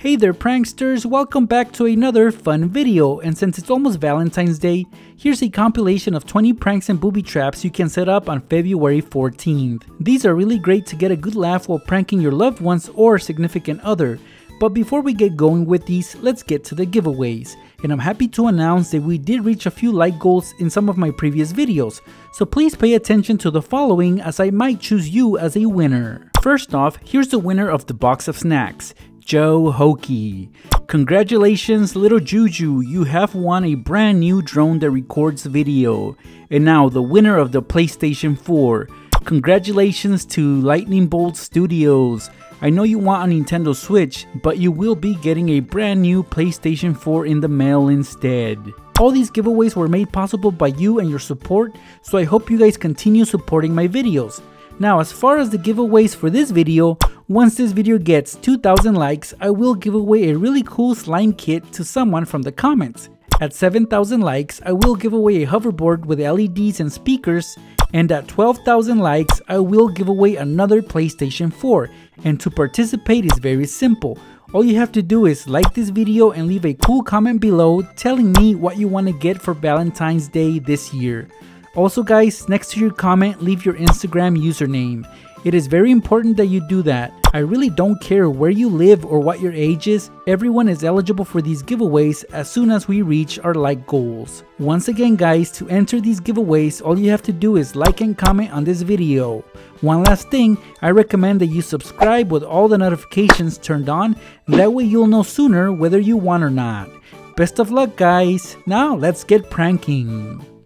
Hey there pranksters, welcome back to another fun video and since it's almost Valentine's Day, here's a compilation of 20 pranks and booby traps you can set up on February 14th. These are really great to get a good laugh while pranking your loved ones or significant other, but before we get going with these, let's get to the giveaways. And I'm happy to announce that we did reach a few like goals in some of my previous videos, so please pay attention to the following as I might choose you as a winner. First off, here's the winner of the box of snacks. Joe Hokey. Congratulations, little Juju, you have won a brand new drone that records video. And now, the winner of the PlayStation 4. Congratulations to Lightning Bolt Studios. I know you want a Nintendo Switch, but you will be getting a brand new PlayStation 4 in the mail instead. All these giveaways were made possible by you and your support, so I hope you guys continue supporting my videos. Now as far as the giveaways for this video, once this video gets 2000 likes, I will give away a really cool slime kit to someone from the comments. At 7000 likes, I will give away a hoverboard with LEDs and speakers, and at 12,000 likes, I will give away another PlayStation 4. And to participate is very simple. All you have to do is like this video and leave a cool comment below telling me what you want to get for Valentine's Day this year. Also guys, next to your comment, leave your Instagram username. It is very important that you do that. I really don't care where you live or what your age is, everyone is eligible for these giveaways as soon as we reach our like goals. Once again guys, to enter these giveaways, all you have to do is like and comment on this video. One last thing, I recommend that you subscribe with all the notifications turned on, that way you'll know sooner whether you won or not. Best of luck guys, now let's get pranking.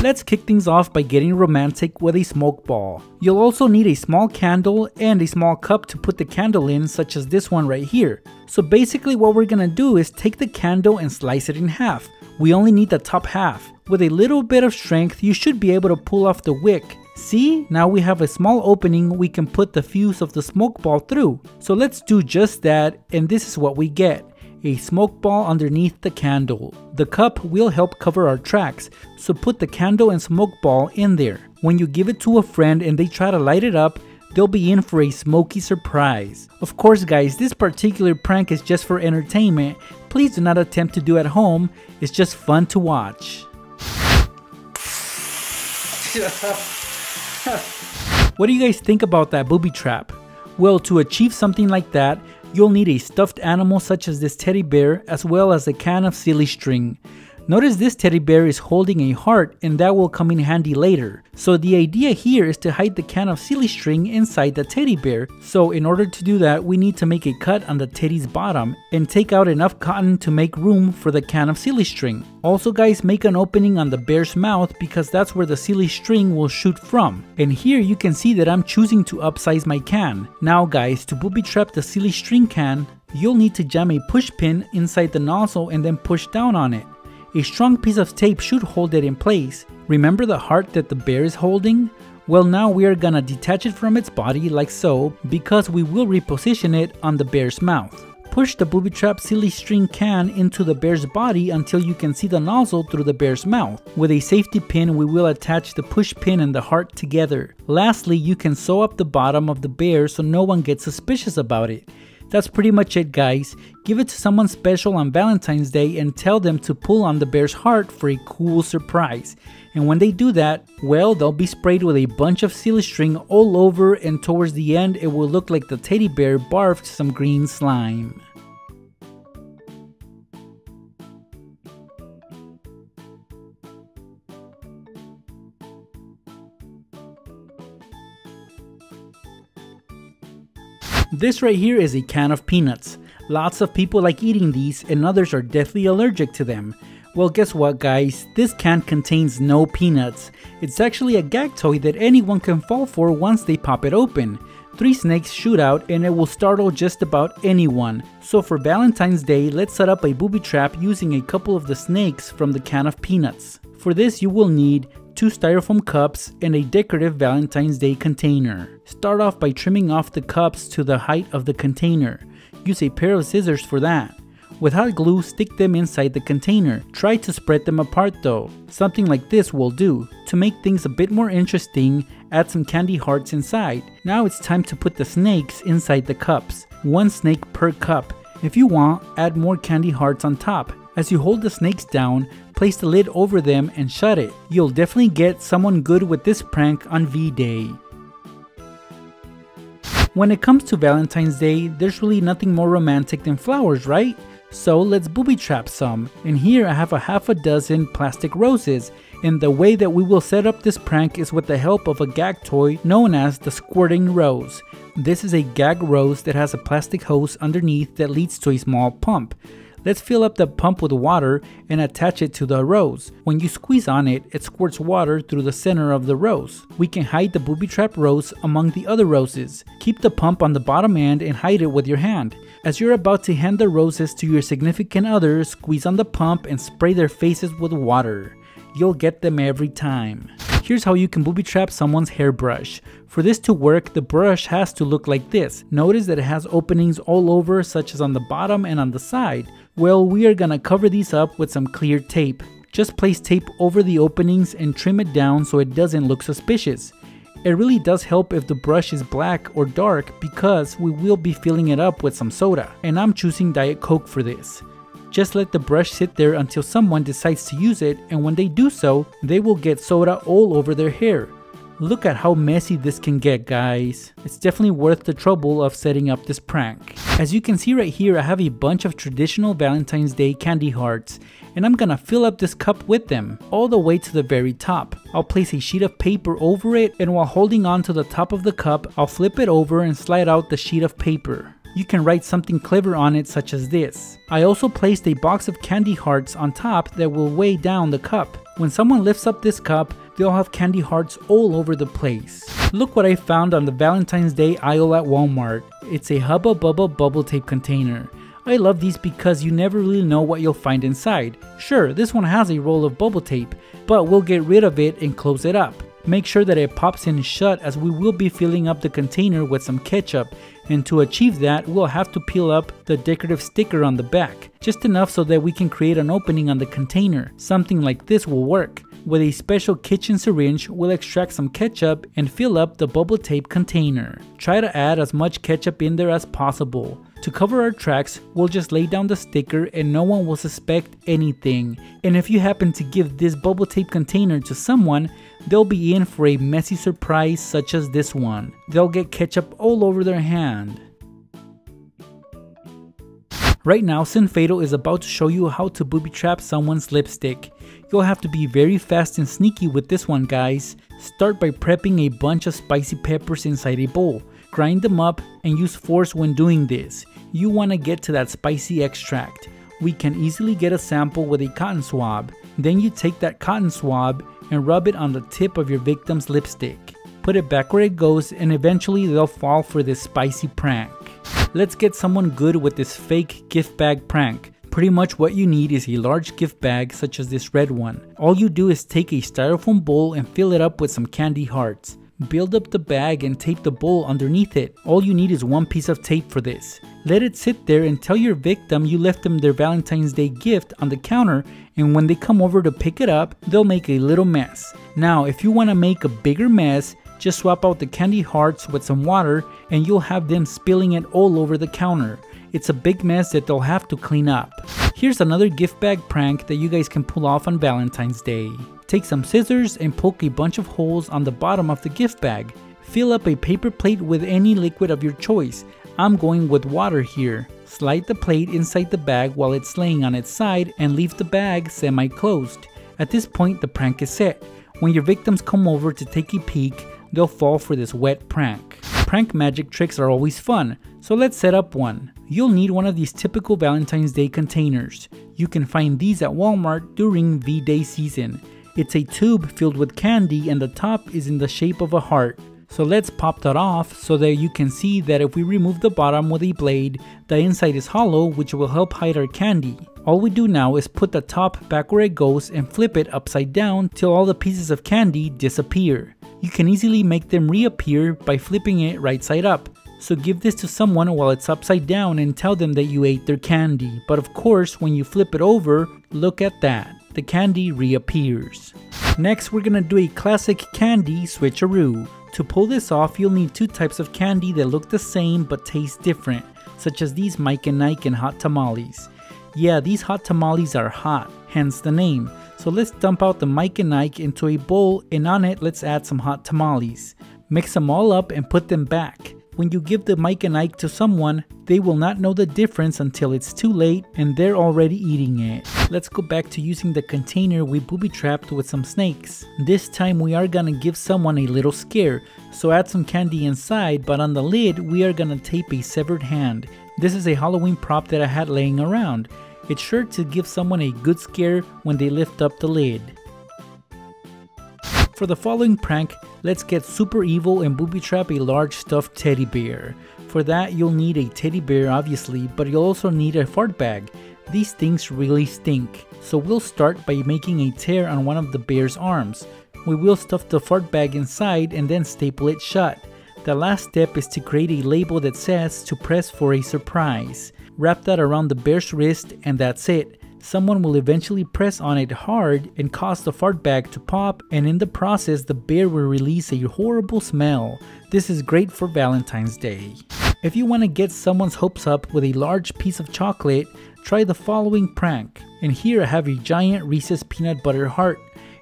Let's kick things off by getting romantic with a smoke ball. You'll also need a small candle and a small cup to put the candle in such as this one right here. So basically what we're gonna do is take the candle and slice it in half. We only need the top half. With a little bit of strength you should be able to pull off the wick. See, now we have a small opening we can put the fuse of the smoke ball through. So let's do just that and this is what we get a smoke ball underneath the candle. The cup will help cover our tracks, so put the candle and smoke ball in there. When you give it to a friend and they try to light it up, they'll be in for a smoky surprise. Of course guys, this particular prank is just for entertainment. Please do not attempt to do at home, it's just fun to watch. what do you guys think about that booby trap? Well, to achieve something like that, You'll need a stuffed animal such as this teddy bear as well as a can of silly string. Notice this teddy bear is holding a heart and that will come in handy later. So the idea here is to hide the can of silly string inside the teddy bear. So in order to do that, we need to make a cut on the teddy's bottom and take out enough cotton to make room for the can of silly string. Also guys, make an opening on the bear's mouth because that's where the silly string will shoot from. And here you can see that I'm choosing to upsize my can. Now guys, to booby trap the silly string can, you'll need to jam a push pin inside the nozzle and then push down on it. A strong piece of tape should hold it in place. Remember the heart that the bear is holding? Well now we are gonna detach it from its body like so because we will reposition it on the bear's mouth. Push the booby trap silly string can into the bear's body until you can see the nozzle through the bear's mouth. With a safety pin we will attach the push pin and the heart together. Lastly you can sew up the bottom of the bear so no one gets suspicious about it. That's pretty much it guys. Give it to someone special on Valentine's Day and tell them to pull on the bear's heart for a cool surprise. And when they do that, well, they'll be sprayed with a bunch of silly string all over and towards the end it will look like the teddy bear barfed some green slime. This right here is a can of peanuts. Lots of people like eating these and others are deathly allergic to them. Well guess what guys, this can contains no peanuts. It's actually a gag toy that anyone can fall for once they pop it open. Three snakes shoot out and it will startle just about anyone. So for Valentine's Day, let's set up a booby trap using a couple of the snakes from the can of peanuts. For this you will need two styrofoam cups, and a decorative Valentine's Day container. Start off by trimming off the cups to the height of the container. Use a pair of scissors for that. With hot glue, stick them inside the container. Try to spread them apart though. Something like this will do. To make things a bit more interesting, add some candy hearts inside. Now it's time to put the snakes inside the cups. One snake per cup. If you want, add more candy hearts on top. As you hold the snakes down, place the lid over them and shut it. You'll definitely get someone good with this prank on V-Day. When it comes to Valentine's Day, there's really nothing more romantic than flowers, right? So let's booby trap some. And here I have a half a dozen plastic roses. And the way that we will set up this prank is with the help of a gag toy known as the squirting rose. This is a gag rose that has a plastic hose underneath that leads to a small pump. Let's fill up the pump with water and attach it to the rose. When you squeeze on it, it squirts water through the center of the rose. We can hide the booby trap rose among the other roses. Keep the pump on the bottom end and hide it with your hand. As you're about to hand the roses to your significant other, squeeze on the pump and spray their faces with water. You'll get them every time. Here's how you can booby trap someone's hairbrush. For this to work, the brush has to look like this. Notice that it has openings all over such as on the bottom and on the side. Well, we are gonna cover these up with some clear tape. Just place tape over the openings and trim it down so it doesn't look suspicious. It really does help if the brush is black or dark because we will be filling it up with some soda. And I'm choosing Diet Coke for this. Just let the brush sit there until someone decides to use it and when they do so, they will get soda all over their hair. Look at how messy this can get guys. It's definitely worth the trouble of setting up this prank. As you can see right here I have a bunch of traditional Valentine's Day candy hearts and I'm gonna fill up this cup with them all the way to the very top. I'll place a sheet of paper over it and while holding on to the top of the cup I'll flip it over and slide out the sheet of paper you can write something clever on it such as this. I also placed a box of candy hearts on top that will weigh down the cup. When someone lifts up this cup, they'll have candy hearts all over the place. Look what I found on the Valentine's Day aisle at Walmart. It's a Hubba Bubba bubble tape container. I love these because you never really know what you'll find inside. Sure, this one has a roll of bubble tape, but we'll get rid of it and close it up. Make sure that it pops in shut as we will be filling up the container with some ketchup and to achieve that we'll have to peel up the decorative sticker on the back, just enough so that we can create an opening on the container. Something like this will work. With a special kitchen syringe, we'll extract some ketchup and fill up the bubble tape container. Try to add as much ketchup in there as possible. To cover our tracks, we'll just lay down the sticker and no one will suspect anything. And if you happen to give this bubble tape container to someone, they'll be in for a messy surprise such as this one. They'll get ketchup all over their hand. Right now, Sin Fatal is about to show you how to booby trap someone's lipstick. You'll have to be very fast and sneaky with this one guys. Start by prepping a bunch of spicy peppers inside a bowl. Grind them up and use force when doing this. You want to get to that spicy extract. We can easily get a sample with a cotton swab. Then you take that cotton swab and rub it on the tip of your victim's lipstick. Put it back where it goes and eventually they'll fall for this spicy prank. Let's get someone good with this fake gift bag prank. Pretty much what you need is a large gift bag such as this red one. All you do is take a styrofoam bowl and fill it up with some candy hearts. Build up the bag and tape the bowl underneath it. All you need is one piece of tape for this. Let it sit there and tell your victim you left them their Valentine's Day gift on the counter and when they come over to pick it up, they'll make a little mess. Now, if you want to make a bigger mess, just swap out the candy hearts with some water and you'll have them spilling it all over the counter. It's a big mess that they'll have to clean up. Here's another gift bag prank that you guys can pull off on Valentine's Day. Take some scissors and poke a bunch of holes on the bottom of the gift bag. Fill up a paper plate with any liquid of your choice. I'm going with water here. Slide the plate inside the bag while it's laying on its side and leave the bag semi-closed. At this point, the prank is set. When your victims come over to take a peek, they'll fall for this wet prank. Prank magic tricks are always fun, so let's set up one. You'll need one of these typical Valentine's Day containers. You can find these at Walmart during V-Day season. It's a tube filled with candy and the top is in the shape of a heart. So let's pop that off so that you can see that if we remove the bottom with a blade, the inside is hollow which will help hide our candy. All we do now is put the top back where it goes and flip it upside down till all the pieces of candy disappear. You can easily make them reappear by flipping it right side up. So give this to someone while it's upside down and tell them that you ate their candy. But of course, when you flip it over, look at that. The candy reappears. Next, we're gonna do a classic candy switcheroo. To pull this off, you'll need two types of candy that look the same but taste different, such as these Mike and Ike and hot tamales. Yeah, these hot tamales are hot, hence the name. So let's dump out the Mike and Ike into a bowl and on it let's add some hot tamales. Mix them all up and put them back. When you give the Mike and Ike to someone, they will not know the difference until it's too late and they're already eating it. Let's go back to using the container we booby trapped with some snakes. This time we are gonna give someone a little scare, so add some candy inside but on the lid we are gonna tape a severed hand. This is a Halloween prop that I had laying around. It's sure to give someone a good scare when they lift up the lid. For the following prank, let's get super evil and booby trap a large stuffed teddy bear. For that, you'll need a teddy bear obviously, but you'll also need a fart bag. These things really stink. So we'll start by making a tear on one of the bear's arms. We will stuff the fart bag inside and then staple it shut. The last step is to create a label that says to press for a surprise. Wrap that around the bear's wrist and that's it someone will eventually press on it hard and cause the fart bag to pop and in the process the bear will release a horrible smell. This is great for Valentine's Day. If you want to get someone's hopes up with a large piece of chocolate, try the following prank. And here I have a giant Reese's peanut butter heart.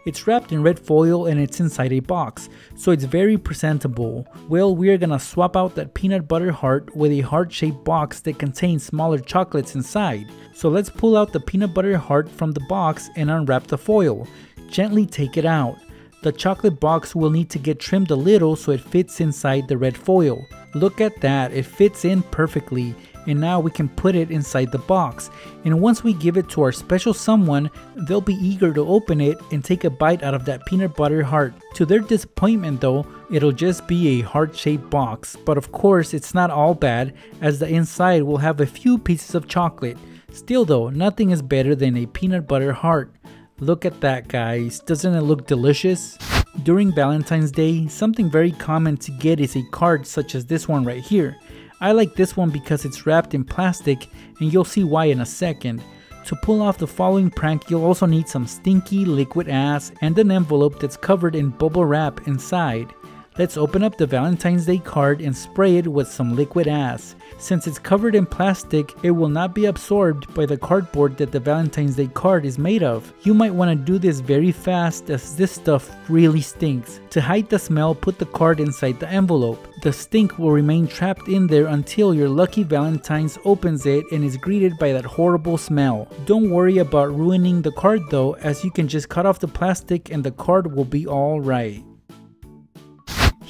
It's wrapped in red foil and it's inside a box, so it's very presentable. Well, we are gonna swap out that peanut butter heart with a heart-shaped box that contains smaller chocolates inside. So let's pull out the peanut butter heart from the box and unwrap the foil. Gently take it out. The chocolate box will need to get trimmed a little so it fits inside the red foil. Look at that, it fits in perfectly and now we can put it inside the box. And once we give it to our special someone, they'll be eager to open it and take a bite out of that peanut butter heart. To their disappointment though, it'll just be a heart-shaped box. But of course, it's not all bad as the inside will have a few pieces of chocolate. Still though, nothing is better than a peanut butter heart. Look at that guys, doesn't it look delicious? During Valentine's Day, something very common to get is a card such as this one right here. I like this one because it's wrapped in plastic and you'll see why in a second. To pull off the following prank, you'll also need some stinky liquid ass and an envelope that's covered in bubble wrap inside. Let's open up the Valentine's Day card and spray it with some liquid ass. Since it's covered in plastic, it will not be absorbed by the cardboard that the Valentine's Day card is made of. You might want to do this very fast as this stuff really stinks. To hide the smell, put the card inside the envelope. The stink will remain trapped in there until your lucky Valentine's opens it and is greeted by that horrible smell. Don't worry about ruining the card though as you can just cut off the plastic and the card will be alright.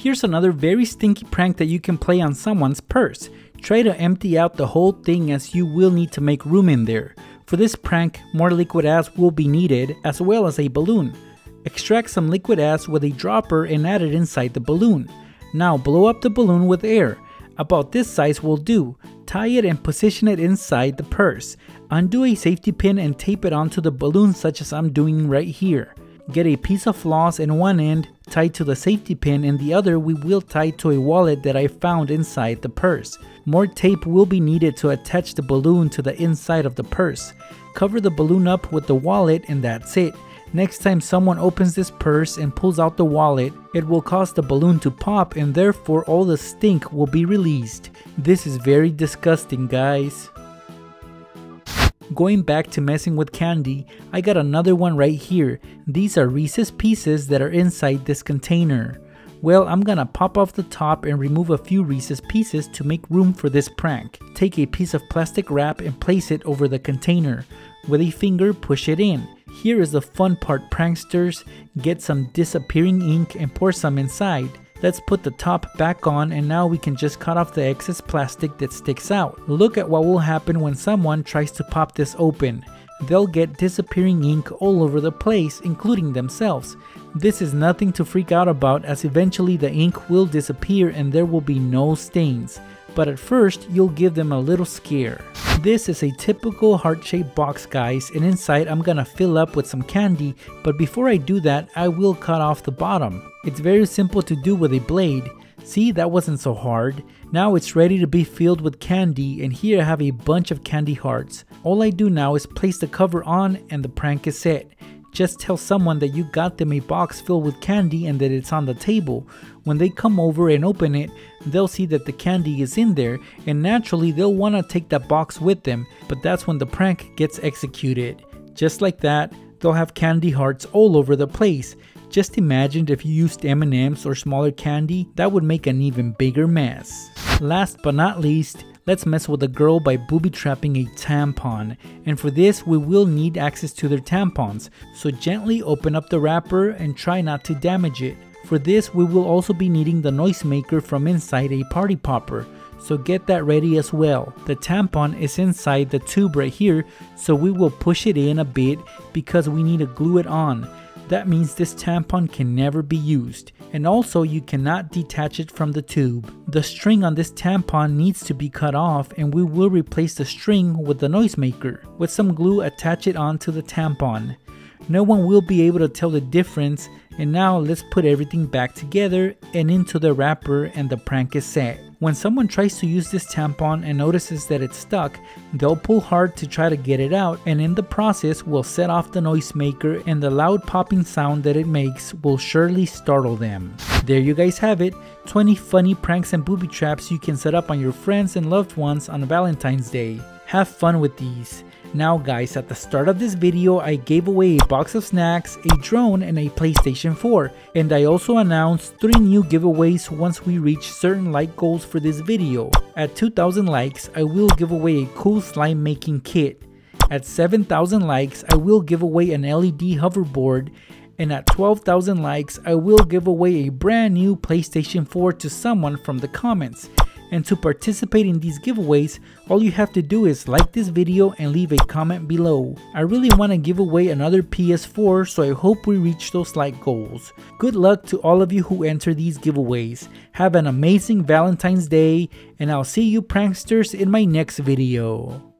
Here's another very stinky prank that you can play on someone's purse. Try to empty out the whole thing as you will need to make room in there. For this prank, more liquid ass will be needed as well as a balloon. Extract some liquid ass with a dropper and add it inside the balloon. Now blow up the balloon with air. About this size will do. Tie it and position it inside the purse. Undo a safety pin and tape it onto the balloon such as I'm doing right here. Get a piece of floss in one end tied to the safety pin and the other we will tie to a wallet that I found inside the purse. More tape will be needed to attach the balloon to the inside of the purse. Cover the balloon up with the wallet and that's it. Next time someone opens this purse and pulls out the wallet, it will cause the balloon to pop and therefore all the stink will be released. This is very disgusting guys. Going back to messing with candy, I got another one right here. These are Reese's Pieces that are inside this container. Well, I'm gonna pop off the top and remove a few Reese's Pieces to make room for this prank. Take a piece of plastic wrap and place it over the container. With a finger, push it in. Here is the fun part pranksters. Get some disappearing ink and pour some inside. Let's put the top back on and now we can just cut off the excess plastic that sticks out. Look at what will happen when someone tries to pop this open. They'll get disappearing ink all over the place, including themselves. This is nothing to freak out about as eventually the ink will disappear and there will be no stains. But at first, you'll give them a little scare. This is a typical heart-shaped box guys and inside I'm gonna fill up with some candy but before I do that I will cut off the bottom. It's very simple to do with a blade. See, that wasn't so hard. Now it's ready to be filled with candy and here I have a bunch of candy hearts. All I do now is place the cover on and the prank is set. Just tell someone that you got them a box filled with candy and that it's on the table. When they come over and open it, they'll see that the candy is in there and naturally they'll want to take that box with them, but that's when the prank gets executed. Just like that, they'll have candy hearts all over the place. Just imagine if you used M&Ms or smaller candy, that would make an even bigger mess. Last but not least, let's mess with a girl by booby trapping a tampon. And for this, we will need access to their tampons. So gently open up the wrapper and try not to damage it. For this, we will also be needing the noisemaker from inside a party popper so get that ready as well. The tampon is inside the tube right here, so we will push it in a bit because we need to glue it on. That means this tampon can never be used. And also you cannot detach it from the tube. The string on this tampon needs to be cut off and we will replace the string with the noisemaker. With some glue attach it onto the tampon. No one will be able to tell the difference and now let's put everything back together and into the wrapper and the prank is set. When someone tries to use this tampon and notices that it's stuck, they'll pull hard to try to get it out and in the process will set off the noisemaker and the loud popping sound that it makes will surely startle them. There you guys have it, 20 funny pranks and booby traps you can set up on your friends and loved ones on Valentine's Day. Have fun with these. Now guys, at the start of this video, I gave away a box of snacks, a drone, and a PlayStation 4. And I also announced 3 new giveaways once we reach certain like goals for this video. At 2000 likes, I will give away a cool slime making kit. At 7000 likes, I will give away an LED hoverboard and at 12,000 likes, I will give away a brand new PlayStation 4 to someone from the comments. And to participate in these giveaways, all you have to do is like this video and leave a comment below. I really want to give away another PS4 so I hope we reach those like goals. Good luck to all of you who enter these giveaways. Have an amazing Valentine's Day and I'll see you pranksters in my next video.